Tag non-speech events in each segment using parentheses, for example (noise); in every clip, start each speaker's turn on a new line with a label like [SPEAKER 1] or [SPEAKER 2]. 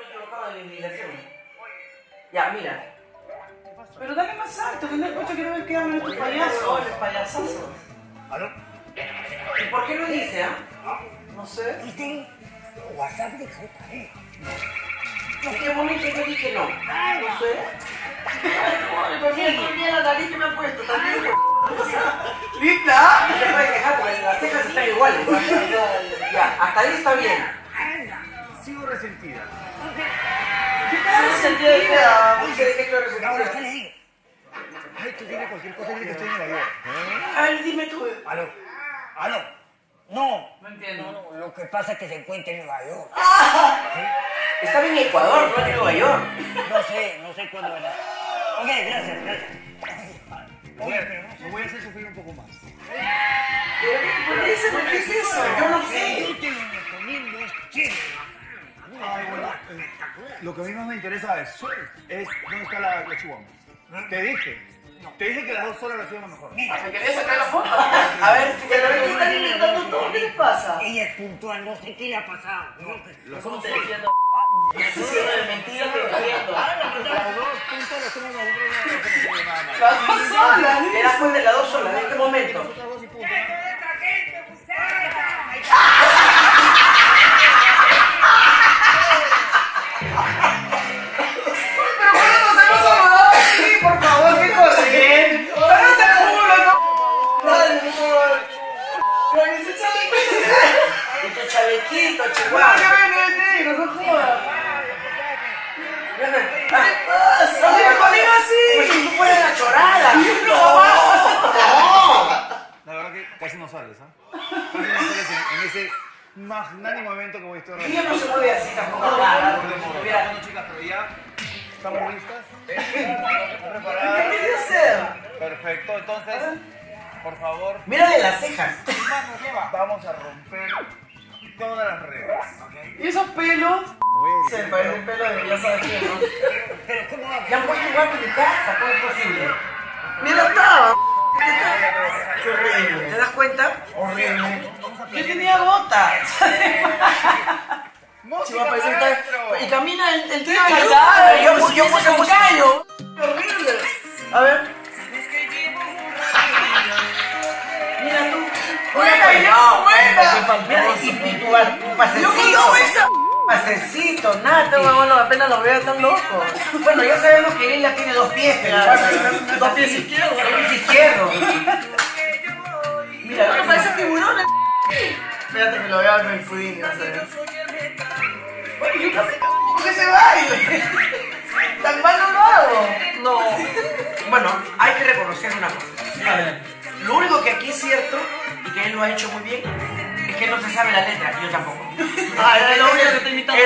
[SPEAKER 1] me he equivocado de inmigración. Ya, mira.
[SPEAKER 2] Pero dale más alto, que no escucho, quiero ver qué hablan estos payasos.
[SPEAKER 1] Payaso, payasazo.
[SPEAKER 3] ¿Aló?
[SPEAKER 1] ¿Y por qué no dice, ah?
[SPEAKER 2] No sé.
[SPEAKER 3] ¿Viste? WhatsApp de Jota, eh.
[SPEAKER 1] ¿En qué momento yo dije no? No sé.
[SPEAKER 2] Pero mira, la nariz que me han puesto también.
[SPEAKER 1] ¿Lista? No te puedes quejar porque las cejas están iguales. Ya, hasta ahí está bien.
[SPEAKER 3] Sigo resentida.
[SPEAKER 2] ¿Qué cara de sentido de vida?
[SPEAKER 1] Dice de qué claro se
[SPEAKER 3] Ahora. ¿qué le digo? Ay, tú tienes cualquier cosa, dile que estoy en Nueva York.
[SPEAKER 1] A ver, dime tú.
[SPEAKER 3] ¿Aló? ¿Aló? No.
[SPEAKER 2] No entiendo.
[SPEAKER 3] No, no, lo que pasa es que se encuentra en Nueva York.
[SPEAKER 1] Estaba en Ecuador, no en Nueva York.
[SPEAKER 3] No sé, no sé cuándo vendrá. Ok, gracias, gracias. Oye, me voy a hacer sufrir un poco más.
[SPEAKER 1] ¿Por qué dice? ¿Por qué es eso? Yo no sé.
[SPEAKER 3] Yo te lo recomiendo, es chévere.
[SPEAKER 4] Ay, bueno, eh, lo que a mí más me interesa es, es dónde está la, la chihuahua. Te dije. Te dije que las dos solas lo hacían mejor.
[SPEAKER 2] ¿Me querías sacar la foto?
[SPEAKER 1] A ver,
[SPEAKER 2] Pero ¿qué están inventando todo? ¿Qué les pasa?
[SPEAKER 3] Ella es puntual, no sé qué le ha pasado. No sé.
[SPEAKER 2] ¿Cómo te diciendo? De mentira.
[SPEAKER 4] Las dos puntas las hacemos nosotros.
[SPEAKER 2] Las dos solas,
[SPEAKER 1] te das cuenta de las dos solas, ¿en qué momento?
[SPEAKER 4] Casi no sales, ¿ah? Casi no sales en, en ese magnánimo evento que voy a estar
[SPEAKER 1] Ella no se mueve así tampoco. Mira,
[SPEAKER 4] Bueno, chicas, pero ya estamos listas.
[SPEAKER 2] ¿Qué hacer?
[SPEAKER 4] Perfecto, entonces, por favor,
[SPEAKER 1] mírale las cejas.
[SPEAKER 4] vamos a romper todas las reglas.
[SPEAKER 2] ¿Y esos pelos?
[SPEAKER 4] Se
[SPEAKER 2] parece el pelo de ya sabes quién, ¿no?
[SPEAKER 3] Pero. (laughs)
[SPEAKER 1] Ya puesto igual que mi casa, ¿cómo es posible?
[SPEAKER 2] Mira, estaba. (laughs)
[SPEAKER 1] Qué horrible. ¿Te das cuenta?
[SPEAKER 4] Horrible.
[SPEAKER 2] Yo tenía botas. (laughs) Y camina el, el tío callado.
[SPEAKER 1] yo, yo, puse
[SPEAKER 2] un. Qué horrible. A ver.
[SPEAKER 1] Mira tú.
[SPEAKER 2] Yo.
[SPEAKER 1] Mira, y, y tu, tu pasecito.
[SPEAKER 2] Yo esa.
[SPEAKER 1] Pasecito.
[SPEAKER 2] Este bueno, apenas lo veo tan loco.
[SPEAKER 1] Bueno, ya sabemos que ella tiene dos pies, pero
[SPEAKER 2] Dos pies izquierdos.
[SPEAKER 1] Dos pies izquierdos. Mira,
[SPEAKER 2] Pero parece tiburón. Espérate que lo vea en el a ver. Oye, yo ¿por qué se baile? Tan mal no lo hago. No.
[SPEAKER 1] Bueno, hay que reconocer una cosa. Lo único que aquí es cierto, y que él lo ha hecho muy bien, que no se sabe la letra, yo tampoco.
[SPEAKER 2] Ah, es lo único que estoy imitando.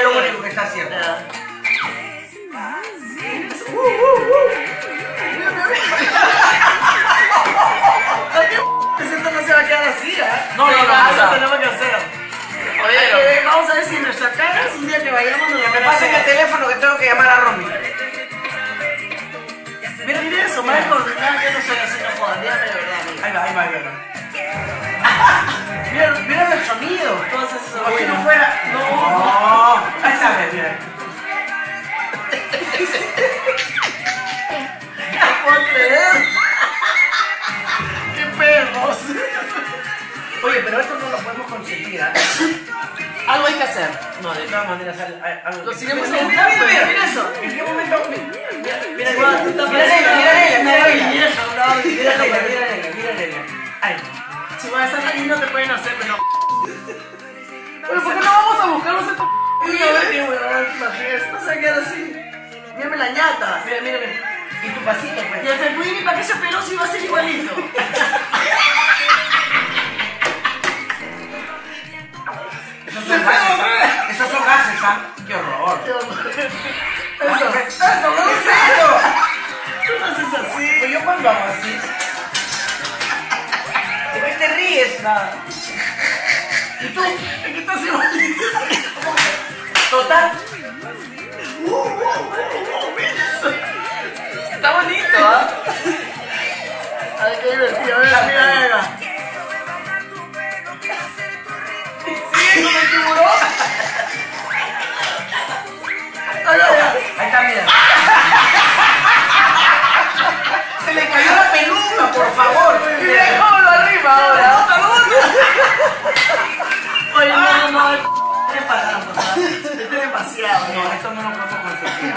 [SPEAKER 1] No
[SPEAKER 2] puedo creer. ¡Qué perros!
[SPEAKER 1] Oye, pero esto no lo podemos conseguir, ¿ah?
[SPEAKER 2] Algo hay que hacer.
[SPEAKER 1] No, de todas maneras, al- al- algo.
[SPEAKER 2] Lo seguimos
[SPEAKER 1] mira, mira, mira, mira,
[SPEAKER 2] mira eso.
[SPEAKER 1] ¿En qué momento? Mira, mira, mira, mira, mira, mira, Mira, mira, mira, ella. Ay.
[SPEAKER 2] Chihuahua, esas narices no te pueden hacer, pero. Pero ¿por qué no vamos a buscarlos en tu weón? La fiesta, no se va a quedar así. Mírame la ñata.
[SPEAKER 1] Mira, mira, mira. Y tu pasito,
[SPEAKER 2] Y
[SPEAKER 1] pues.
[SPEAKER 2] el Fepuini, ¿para qué se peló si va a ser igualito?
[SPEAKER 1] Esos son gases, ¿ah? Esos son gases, ¿ah? Qué horror.
[SPEAKER 2] Eso,
[SPEAKER 1] ¿Qué
[SPEAKER 2] eso, no
[SPEAKER 1] es
[SPEAKER 2] sé.
[SPEAKER 1] eso?
[SPEAKER 2] Tú no haces así.
[SPEAKER 1] Pues yo cuando hago así. ¿Por qué te ríes?
[SPEAKER 2] Nada. ¿Y tú? ¿En qué estás igualito?
[SPEAKER 1] Total.
[SPEAKER 2] Divertido, a ver, mira, mira. Sigue con el tiburón.
[SPEAKER 1] está, mira. Se le cayó la peluca, por favor.
[SPEAKER 5] Y dejólo arriba ahora.
[SPEAKER 1] Oye, no, no, Esto es demasiado.
[SPEAKER 5] No, esto no lo puedo conseguir.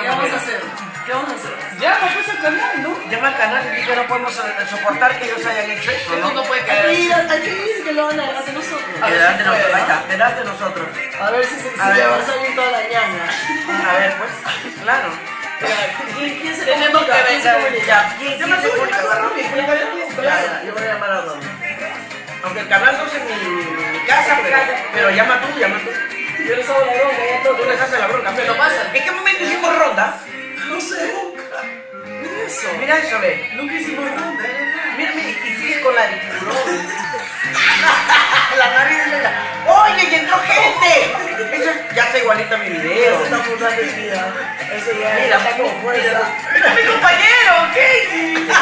[SPEAKER 1] ¿qué vamos a hacer? ¿Qué vamos a hacer?
[SPEAKER 5] Ya, no puse el canal, ¿no?
[SPEAKER 1] Llama al canal y que no podemos eh, soportar que ellos hayan hecho eso,
[SPEAKER 5] Eso
[SPEAKER 1] ¿no?
[SPEAKER 5] no puede caer
[SPEAKER 1] Aquí, aquí dice que lo van a hacer nosotros.
[SPEAKER 5] A ver
[SPEAKER 1] Delante
[SPEAKER 5] si
[SPEAKER 1] de nosotros,
[SPEAKER 5] puede,
[SPEAKER 1] ahí
[SPEAKER 5] ¿no?
[SPEAKER 1] está, delante de nosotros.
[SPEAKER 2] A ver si, si, si
[SPEAKER 1] A ver.
[SPEAKER 2] le va a salir toda la ñaña.
[SPEAKER 1] A ver, pues, claro.
[SPEAKER 2] ¿Quién, quién se
[SPEAKER 5] Tenemos que
[SPEAKER 2] ¿Quién se
[SPEAKER 5] vencer.
[SPEAKER 1] Ya, ¿quién
[SPEAKER 5] Llama
[SPEAKER 1] quién se
[SPEAKER 5] tú,
[SPEAKER 1] comunica
[SPEAKER 5] llama llama
[SPEAKER 2] yo voy a llamar a Romy.
[SPEAKER 1] Aunque el canal no es en mi, casa, pero, pero llama tú, llama tú.
[SPEAKER 2] Yo les hago la bronca, ya
[SPEAKER 1] Tú
[SPEAKER 2] todo.
[SPEAKER 1] les haces la bronca.
[SPEAKER 5] Me lo pasa.
[SPEAKER 1] ¿En qué momento
[SPEAKER 2] Mira eso.
[SPEAKER 1] Ve.
[SPEAKER 2] Nunca hicimos.
[SPEAKER 1] Mira, mira, y sigues con la (laughs) La nariz de la... ¡Oye, y entró gente! Eso ya está igualito a mi video.
[SPEAKER 2] Eso está muy rápido. Eso ya
[SPEAKER 1] Mira,
[SPEAKER 2] está como fuerza.
[SPEAKER 1] ¡Mira mi compañero, Katie! (laughs)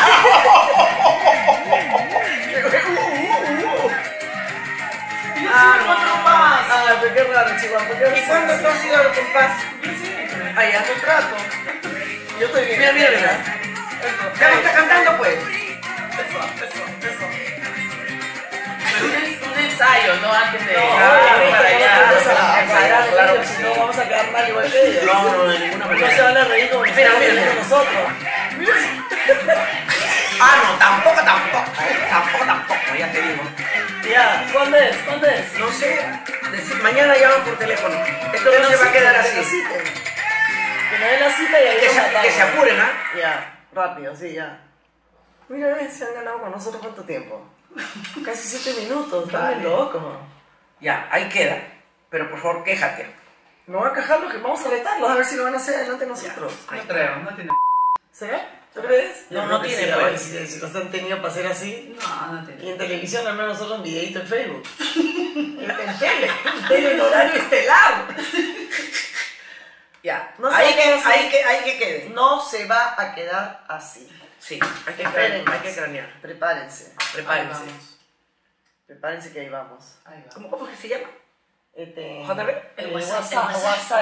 [SPEAKER 2] Ah, no, más. Ah, pero qué raro, chihuahua. ¿Por qué
[SPEAKER 1] ¿Y cuándo tú has ido a los compás?
[SPEAKER 2] Ay, hace un rato. Yo estoy bien.
[SPEAKER 1] Mira, mira, mira. Ya me está cantando, pues.
[SPEAKER 5] un, un ensayo, ¿no? Antes de.
[SPEAKER 2] No,
[SPEAKER 1] Claro,
[SPEAKER 2] no si no vamos a quedar mal igual que ellos.
[SPEAKER 1] No, no, de ninguna
[SPEAKER 2] No se
[SPEAKER 1] manera.
[SPEAKER 2] van a reír como
[SPEAKER 1] Mira, mira,
[SPEAKER 2] nosotros.
[SPEAKER 1] Ah, no, tampoco, tampoco. Tampoco, tampoco, ya te digo.
[SPEAKER 2] Ya, ¿cuándo es? ¿Cuándo es?
[SPEAKER 1] No sé, decir, mañana llaman por teléfono. Esto no se va a quedar así.
[SPEAKER 2] Que me den la cita y ahí
[SPEAKER 1] que se apuren, ¿ah?
[SPEAKER 2] Ya, rápido, sí, ya. Mira, ves, se han ganado con nosotros cuánto tiempo. (laughs) Casi siete minutos,
[SPEAKER 1] Vale.
[SPEAKER 2] bien locos.
[SPEAKER 1] Ya, ahí queda. Pero por favor, quéjate.
[SPEAKER 2] Me voy a quejarlos que vamos a retarlos a ver si lo van a hacer delante de nosotros.
[SPEAKER 5] No creo, no tiene.
[SPEAKER 2] ¿Sí? ¿Tú crees?
[SPEAKER 1] No, no tiene,
[SPEAKER 2] sí,
[SPEAKER 1] pues.
[SPEAKER 2] si, si los han tenido para hacer así.
[SPEAKER 5] No, no
[SPEAKER 2] Y
[SPEAKER 5] tiene.
[SPEAKER 2] en televisión al menos nosotros un videito en Facebook. en, (laughs) (laughs) en tele, en tele en horario estelar. Se,
[SPEAKER 1] ahí,
[SPEAKER 2] va
[SPEAKER 1] que,
[SPEAKER 2] quedar así.
[SPEAKER 1] ahí, que, quede.
[SPEAKER 2] no se va a quedar así.
[SPEAKER 1] Sí, hay que
[SPEAKER 2] Esperen.
[SPEAKER 1] Hay que cranear.
[SPEAKER 2] Prepárense,
[SPEAKER 1] Prepárense.
[SPEAKER 5] Vamos.
[SPEAKER 2] prepárense que ahí vamos.
[SPEAKER 5] Ahí va.
[SPEAKER 1] ¿Cómo, ¿Cómo que se llama?
[SPEAKER 2] Este,
[SPEAKER 1] JB.
[SPEAKER 2] El WhatsApp,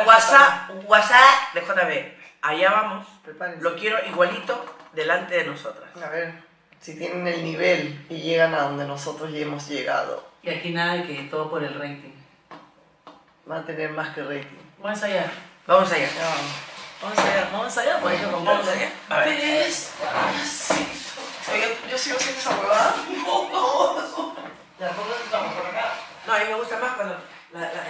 [SPEAKER 5] WhatsApp, el
[SPEAKER 1] WhatsApp. De JB. Allá vamos.
[SPEAKER 2] Prepárense.
[SPEAKER 1] Lo quiero igualito delante de nosotras.
[SPEAKER 2] A ver, si tienen el nivel y llegan a donde nosotros ya hemos llegado,
[SPEAKER 5] Y aquí nada de que todo por el rating.
[SPEAKER 2] van a tener más que rating.
[SPEAKER 5] Vamos allá.
[SPEAKER 1] Vamos allá.
[SPEAKER 2] Ya, vamos allá, vamos allá, por ejemplo,
[SPEAKER 1] Vamos allá. A ver.
[SPEAKER 2] Oye, yo sigo haciendo esa huevada. Ya, ¿por dónde estamos? ¿Por acá?
[SPEAKER 1] No, a mí me gusta más cuando la, la,